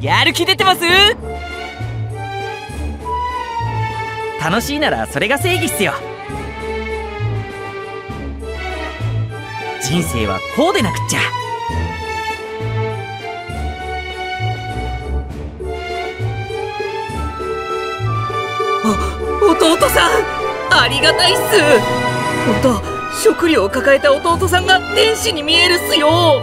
やる気出てます？楽しいならそれが正義っすよ。人生はこうでなくっちゃ。弟さんありがたいっす。本当食料を抱えた弟さんが天使に見えるっすよ。